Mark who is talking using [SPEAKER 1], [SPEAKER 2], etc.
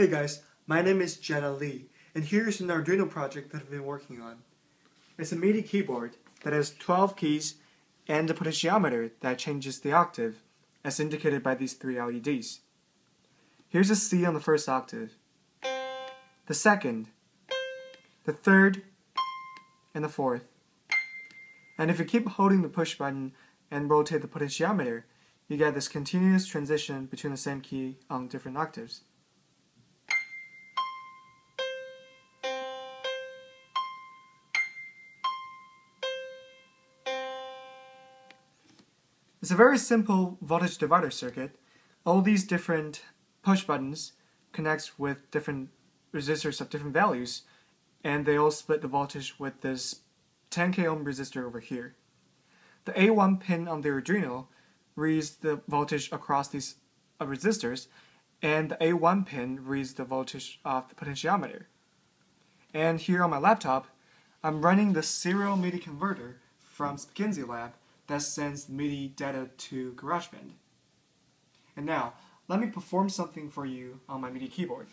[SPEAKER 1] Hey guys, my name is Jianan Li, and here's an Arduino project that I've been working on. It's a MIDI keyboard that has 12 keys and a potentiometer that changes the octave, as indicated by these three LEDs. Here's a C on the first octave, the second, the third, and the fourth. And if you keep holding the push button and rotate the potentiometer, you get this continuous transition between the same key on different octaves. It's a very simple voltage divider circuit. All these different push buttons connect with different resistors of different values, and they all split the voltage with this 10k ohm resistor over here. The A1 pin on the Arduino reads the voltage across these uh, resistors, and the A1 pin reads the voltage of the potentiometer. And here on my laptop, I'm running the serial MIDI converter from Spikenzie Lab that sends MIDI data to GarageBand. And now, let me perform something for you on my MIDI keyboard.